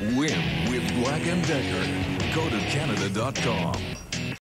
Win with Black & Decker. Go to Canada.com.